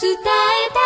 伝えた